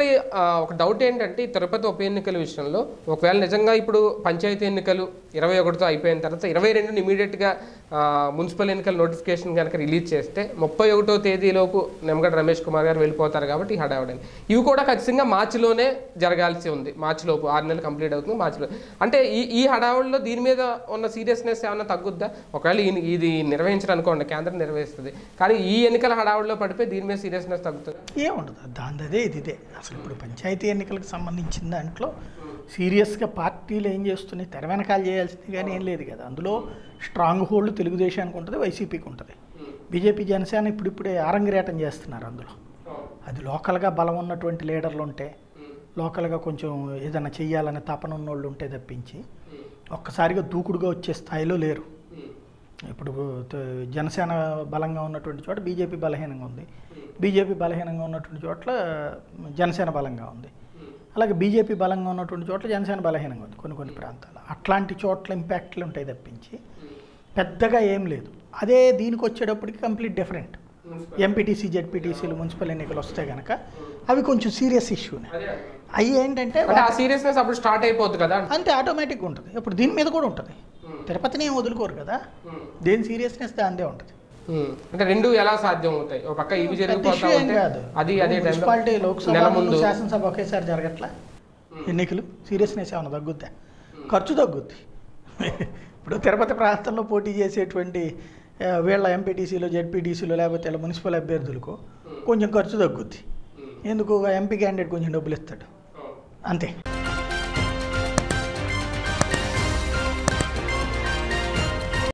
ఇక్కడ ఒక డౌట్ ఏంటంటే ఈ తిరుపతి ఉప ఎన్నికల విషయంలో ఒకవేళ నిజంగా ఇప్పుడు పంచాయతీ ఎన్నికలు ఇరవై ఒకటితో అయిపోయిన తర్వాత ఇరవై రెండు ఇమీడియట్గా మున్సిపల్ ఎన్నికల నోటిఫికేషన్ కనుక రిలీజ్ చేస్తే ముప్పై ఒకటో తేదీలోపు నిమ్మగడ్డ రమేష్ కుమార్ గారు వెళ్ళిపోతారు కాబట్టి ఈ ఇవి కూడా ఖచ్చితంగా మార్చిలోనే జరగాల్సి ఉంది. మార్చిలోపు ఆరు నెలలు కంప్లీట్ అవుతుంది మార్చిలో. అంటే ఈ ఈ హడావుడిలో దీని మీద ఉన్న సీరియస్నెస్ ఏమైనా తగ్గుద్దా? ఒకవేళ ఇది నిర్వహించడం అనుకోండి కేంద్రం నిర్వహిస్తుంది. కానీ ఈ ఎన్నికల హడావుడిలో పడిపోయి దీని మీద సీరియస్నెస్ తగ్గుతుంది? ఏముండదు. దాని అదే ఇది ఇదే. అసలు ఇప్పుడు పంచాయతీ ఎన్నికలకు సంబంధించిన దాంట్లో సీరియస్గా పార్టీలు ఏం చేస్తున్నాయి? తెర వెనకాల చేయాల్సింది కానీ ఏం లేదు కదా. అందులో స్ట్రాంగ్ హోల్డ్ తెలుగుదేశానికి ఉంటుంది వైసీపీకి ఉంటుంది. బీజేపీ జనసేన ఇప్పుడిప్పుడే ఆరంగరేటం చేస్తున్నారు అందులో. అది లోకల్గా బలం ఉన్నటువంటి లీడర్లు ఉంటే లోకల్గా కొంచెం ఏదైనా చెయ్యాలనే తపన ఉన్నోళ్ళు ఉంటే తప్పించి ఒక్కసారిగా దూకుడుగా వచ్చే స్థాయిలో లేరు. ఇప్పుడు జనసేన బలంగా ఉన్నటువంటి చోట బీజేపీ బలహీనంగా ఉంది. బీజేపీ బలహీనంగా ఉన్నటువంటి చోట్ల జనసేన బలంగా ఉంది. అలాగే బీజేపీ బలంగా ఉన్నటువంటి చోట్ల జనసేన బలహీనంగా ఉంది కొన్ని కొన్ని ప్రాంతాలు అట్లాంటి చోట్ల ఇంపాక్ట్లు ఉంటాయి తప్పించి పెద్దగా ఏం లేదు. అదే దీనికి వచ్చేటప్పటికి కంప్లీట్ డిఫరెంట్ ఎంపీటీసీ జెడ్పీటీసీలు మున్సిపల్ ఎన్నికలు వస్తే కనుక అవి కొంచెం సీరియస్ ఇష్యూనే అవి ఏంటంటే సీరియస్నెస్ అప్పుడు స్టార్ట్ అయిపోద్ది కదా అంతే ఆటోమేటిక్గా ఉంటుంది. ఇప్పుడు దీని మీద కూడా ఉంటుంది. తిరుపతిని ఏం వదులుకోరు కదా. దేని సీరియస్నెస్ దాందే ఉంటుంది. అంటే రెండు ఎలా సాధ్యం అవుతాయి? ఒక పక్క ఇవి పెద్ద జరిగిపోతా issue ఏం ఉంటే కాదు. అది అదే మున్సిపాలిటీ లోక్సభ శాసనసభ ఒకేసారి జరగట్లా? ఎన్నికలు? సీరియస్నెస్ ఏమైనా తగ్గుద్దా? ఖర్చు తగ్గుద్ది. ఇప్పుడు తిరుపతి ప్రాంతంలో పోటీ చేసేటువంటి వీళ్ళ ఎంపీటీసీలు జెడ్పీటీసీలు లేకపోతే వీళ్ళ మున్సిపల్ అభ్యర్థులకు కొంచెం ఖర్చు తగ్గుద్ది. ఎందుకు? ఎంపీ క్యాండిడేట్ కొంచెం డబ్బులు ఇస్తాడు. అంతే.